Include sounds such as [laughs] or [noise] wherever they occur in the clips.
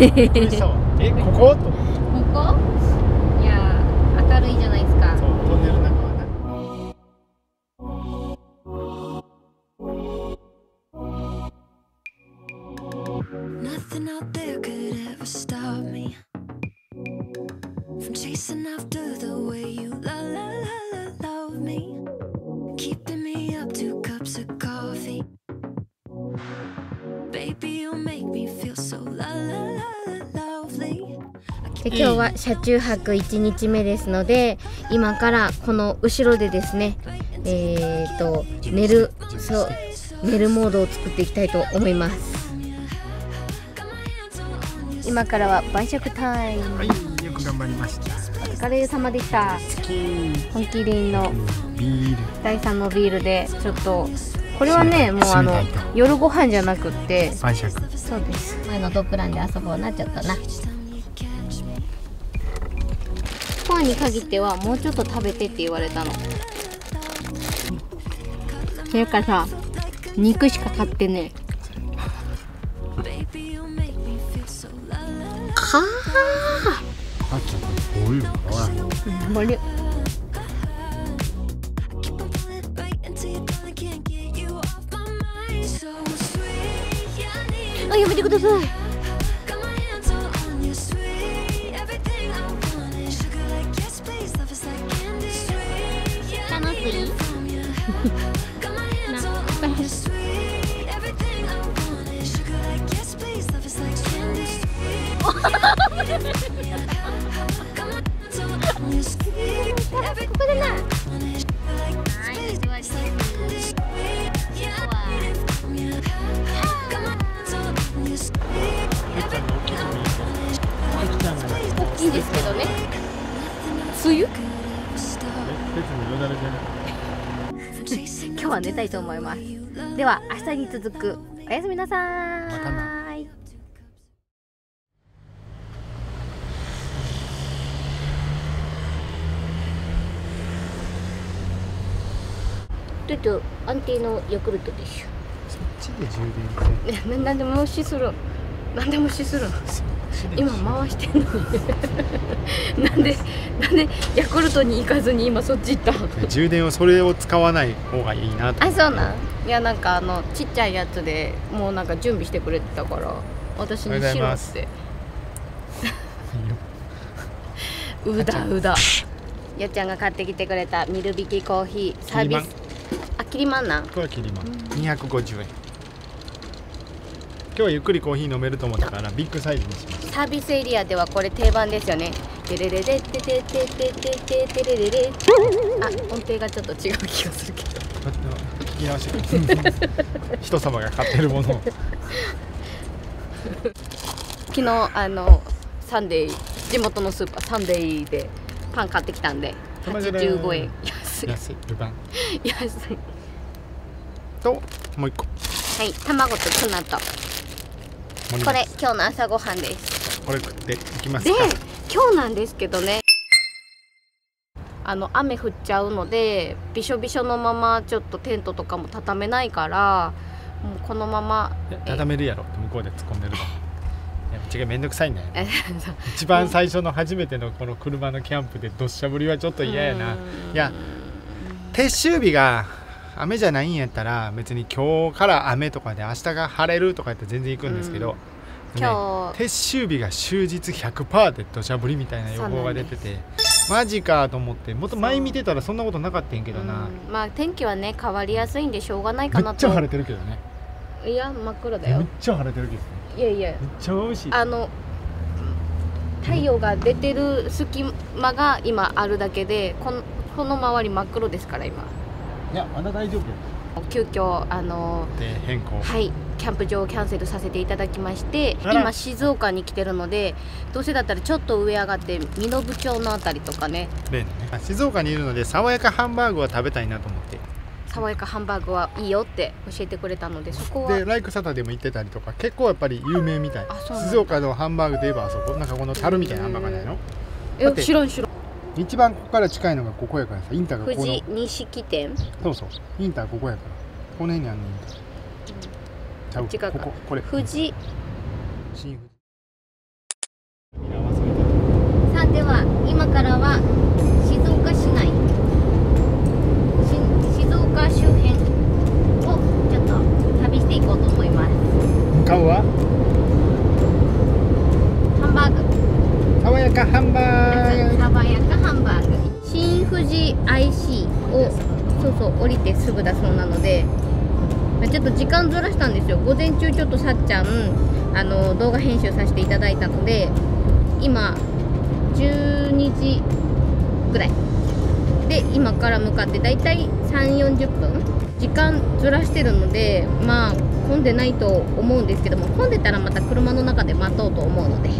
[laughs] えここと？ここ？いやー明るいじゃないですか。そうトンネルの中。はなは車中泊1日目ですので今からこの後ろでですねえー、と寝るそう寝るモードを作っていきたいと思います。今からは晩酌タイム。はいよく頑張りました。お疲れ様でした。本気リンの第3のビールでちょっとこれはねもうあの夜ご飯じゃなくって晩酌。そうです。前のドップランで遊ぼうなっちゃったなに限ってはもうちょっと食べてって言われたの。っていうかさ肉しか買ってねかああ、やめてください。ここでな。い大きいですけどね。別によだれじゃなくて今日は寝たいと思います。では明日に続く。おやすみなさーい。ちょっと安定のヤクルトでしそっちで充電せんょななんで無視するなんで無視するの？今回してんのに。なんでなんでヤクルトに行かずに今そっち行ったの？充電をそれを使わない方がいいなと。あそうなん？いやなんかあのちっちゃいやつでもうなんか準備してくれてたから私にしろって。うだうだ。よっちゃんが買ってきてくれたミルビキコーヒーサービス。あキリマンなん？これは切ります250円。今日はゆっくりコーヒー飲めると思ったからビッグサイズにしましサービスエリアではこれ定番ですよね。テレレレテテテテテテテレレレ。[laughs] あ音程がちょっと違う気がするけど。た聞き直して人様が買ってるものを。[laughs] 昨日あのサンデー地元のスーパーサンデーでパン買ってきたんで85円。安い。安い。[laughs] 安い。ともう一個。はい。卵とツナとこれ今日の朝ごはんです。これ食っていきますでか今日なんですけどね。あの雨降っちゃうのでびしょびしょのままちょっとテントとかも畳めないからもうこのまま畳めるやろ。向こうで突っ込んでるから [laughs] いや違うめんどくさいんだよえ一番最初の初めてのこの車のキャンプでどっしゃ降りはちょっと嫌やな。いや撤収日が雨じゃないんやったら別に今日から雨とかで明日が晴れるとかやって全然行くんですけど、うん。ね今日。撤収日が終日100%で土砂降りみたいな予報が出ててマジかと思ってもっと前見てたらそんなことなかったんやけどな、うん。まあ天気はね変わりやすいんでしょうがないかなと。めっちゃ晴れてるけどね。いや真っ黒だめっよちゃ晴れてるけどね。いやいや。めっちゃ美味しい。あの太陽が出てる隙間が今あるだけでこのこの周り真っ黒ですから今いやまだ大丈夫や。急遽あので変更。はいキャンプ場をキャンセルさせていただきまして今静岡に来てるのでどうせだったらちょっと上上がって身延町のあたりとかね。例のね。あ静岡にいるので爽やかハンバーグは食べたいなと思って。爽やかハンバーグはいいよって教えてくれたのでそこは。でライクサタでも行ってたりとか結構やっぱり有名みたい。静岡のハンバーグといえばあそこなんかこの樽みたいなハンバーガーないの？え知らん知らん一番ここから近いのがここやからさインターがこ富の士錦店そうそう。インターここやから。この辺にあんねんインターちゃう違うかこここれ。富士。新富士。さんでは今からはと時間ずらしたんですよ。午前中ちょっとさっちゃんあの動画編集させていただいたので今12時ぐらい。で今から向かってだいたい3 4 0分時間ずらしてるのでまあ混んでないと思うんですけども混んでたらまた車の中で待とうと思うので。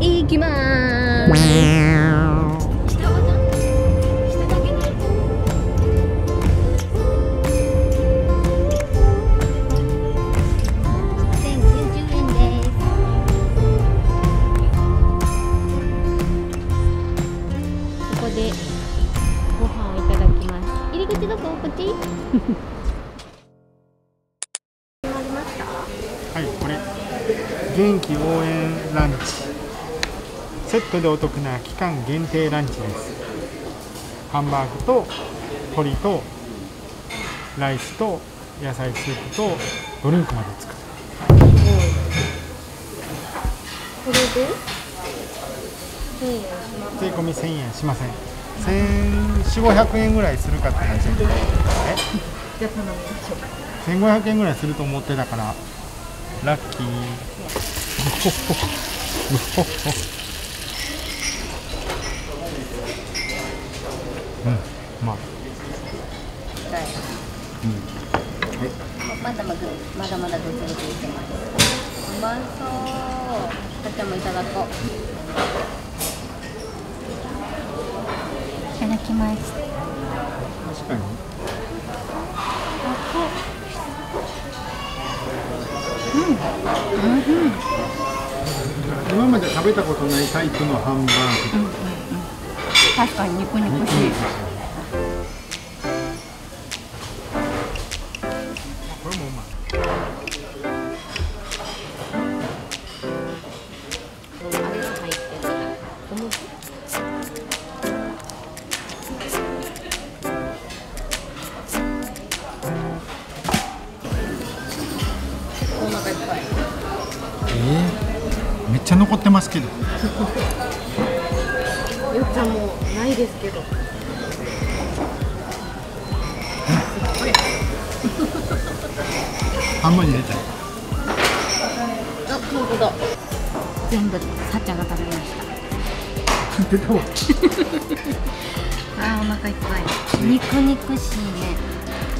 行きまーす。口どここっち決まりましたはいこれ。元気応援ランチ。セットでお得な期間限定ランチです。ハンバーグと鶏とライスと野菜スープとドリンクまでつくこれで？1000円します。税込み1000円しません1400円ぐらいするかって話だけどえ？じゃあ頼みましょうか1500円ぐらいすると思ってたから。ラッキー。[laughs] うん。まあ。はいうん。はいまだまだまだまだぐつぐついってます。うまそう。さっちゃんもいただこう。今まで食べたことないタイプのハンバーグ確かに肉肉しいこれもうまいあれが入ってる小麦お腹いっぱいえー、めっちゃ残ってますけど。よっちゃんもうないですけど。半分に入れたい。あ本当だ。全部さっちゃんが食べました。出たわ。[laughs] あーお腹いっぱい。肉肉しいね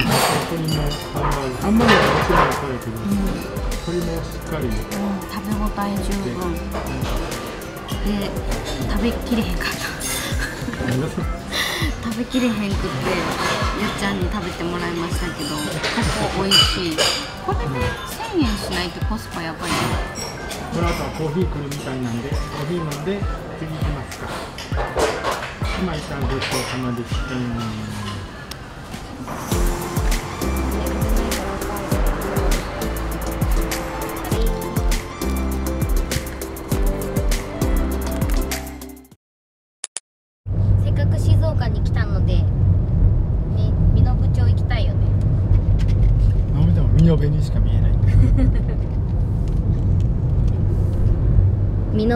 鶏もハンバーグハンバーグはもちろん。そうやけど、鶏もしっかりうん、食べ応え十分で食べきれへんかった。食べきれへんくってゆっちゃん。に食べてもらいましたけど結構美味しい。これで1000円しないってコスパやばいねこの後はコーヒー来るみたいなんでコーヒー飲んで次行きますか。今いたごちそうさまでした。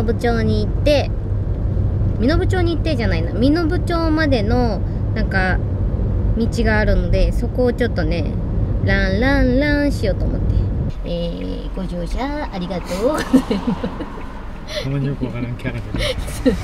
延町に行って身延町に行ってじゃないな身延町までのなんか道があるのでそこをちょっとねランランランしようと思って。えー、ご乗車ありがとう。[laughs] たまによくわからんキャラで。富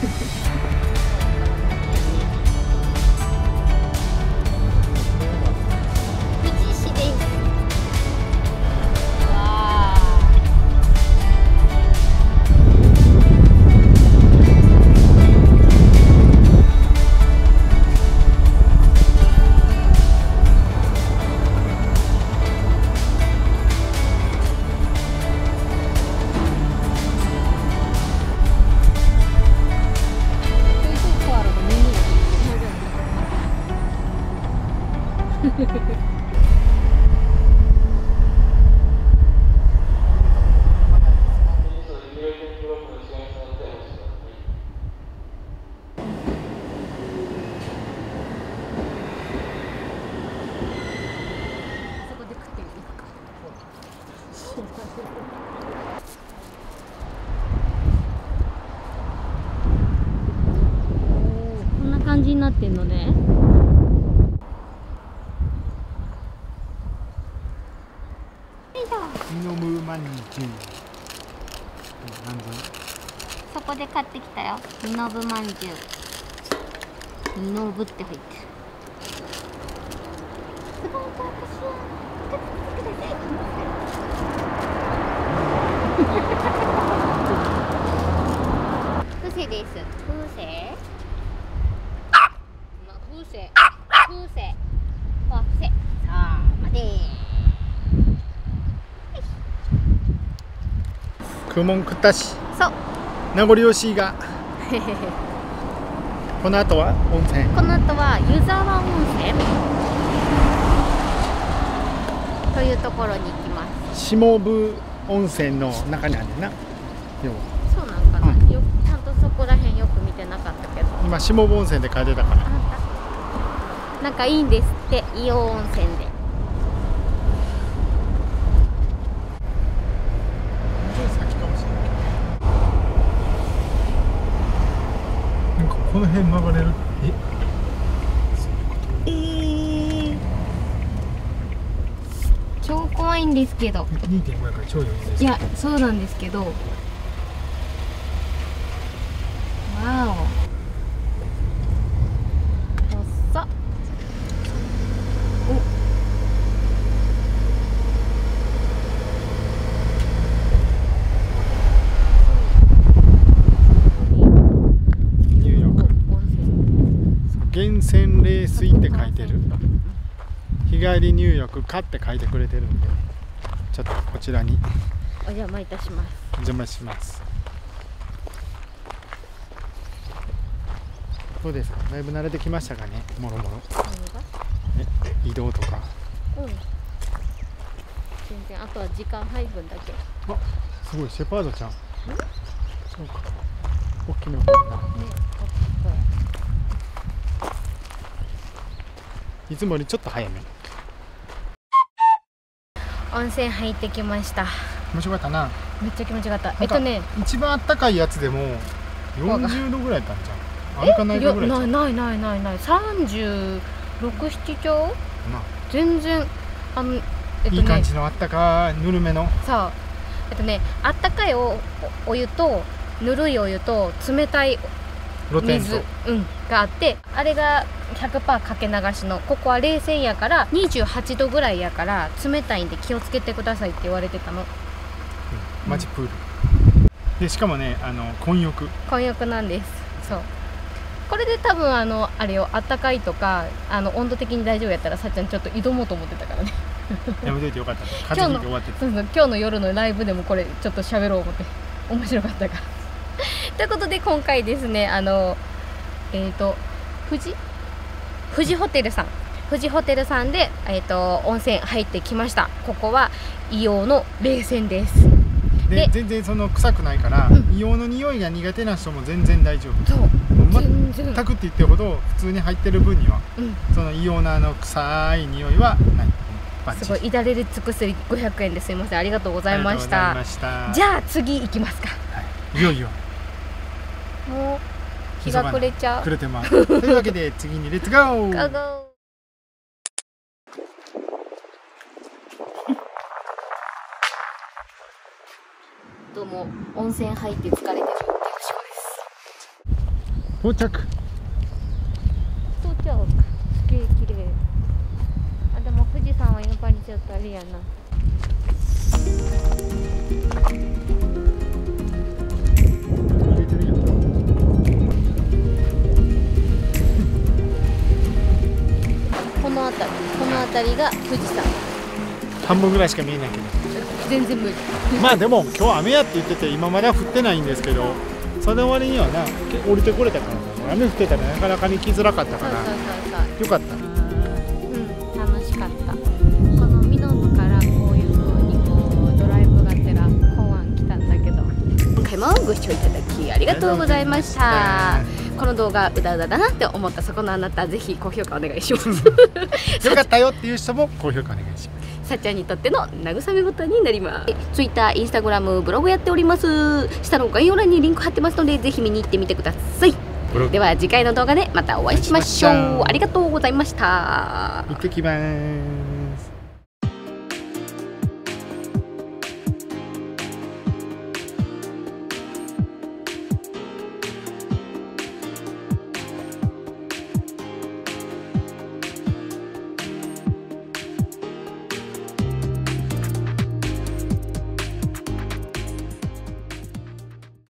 こんな感じになってんのね。そこで買ってきたよ。ミノブマんじュミノブって入ってる。すごいかしいです風船ま風船風船あ風船さあ待てクモン食ったし。そう。名残惜しいが。[laughs] この後は温泉。この後は湯沢温泉というところに行きます。下部温泉の中にあるんな。そうなんかな、よちゃんとそこら辺よく見てなかったけど。今下部温泉で帰ってたから。なんかいいんですって。硫黄温泉で。先かもしれないなんかこの辺曲がれる？ええー、超怖いんですけど。2.5やから超余裕です。いやそうなんですけど。わお。細っ入浴温泉源泉冷水って書いてる。日帰り入浴かって書いてくれてるんでちょっとこちらに。お邪魔いたします。お邪魔します。どうですか？だいぶ慣れてきましたかね？もろもろ。移動とか。うん。全然あとは時間配分だけ。あすごいシェパードちゃん。そうか。大きな子だ。なねいつもよりちょっと早め温泉入ってきました。面白かったな。めっちゃ気持ちよかった。かえっとね。一番あったかいやつでも40度ぐらいだったんじゃん。あれかないかぐらいないないないないない。36、7丁な。全然あのえっといい感ねじのあったかぬるめの。さあえっとねあったかいおおお湯とぬるいお湯と冷たい水うん、があってあれが100%かけ流しのここは冷泉やから28度ぐらいやから冷たいんで気をつけてくださいって言われてたの。うん。マジプール。でしかもねあの混浴。混浴なんです。そう。これで多分あのあれよあったかいとかあの温度的に大丈夫やったらさっちゃんちょっと挑もうと思ってたからね。やめといてよかった。[laughs] 風邪ひいて終わってた。そうそう今日の夜のライブでもこれちょっと喋ろう思って面白かったからということで今回ですねあのえっ、と富士富士ホテルさん。富士ホテルさんで、えー、と温泉入ってきました。ここは硫黄の冷泉です。でで全然その臭くないから、うん。硫黄の匂いが苦手な人も全然大丈夫。そう。全くって言ってるほど普通に入ってる分にはうん。その硫黄のあの臭い匂いはない。すごい至れり尽くせり500円です。いません。ありがとうございましありたがとうございました。じゃあ次行きますか。いよいよもう日が暮れちゃう。くれてます [laughs] というわけで次にレッツゴー Go, go. どうも温泉入って疲れてるよしこ到着。です到着。すげえ綺麗。あでも富士山はやっぱりちょっとあれやな辺りこの辺りが富士山。半分ぐらいしか見えないけど。全然無理。まあでも今日雨やって言ってて今までは降ってないんですけどその割にはなけ降りてこれたから雨降ってたらなかなかに来づらかったそうからそうそうそうよかったうん、楽しかった。このミノムからこういう風にこうドライブがてら公安来たんだけど、今回もご視聴いただきありがとうございました。この動画うだうだだなって思ったそこのあなたぜひ高評価お願いします。[laughs] よかったよっていう人も高評価お願いしますさっちゃんにとっての慰め事になります。Twitter、Instagram、ブログやっております。下の概要欄にリンク貼ってますのでぜひ見に行ってみてください。では次回の動画でまたお会いしましょうお会いしましょうありがとうございました行ってきます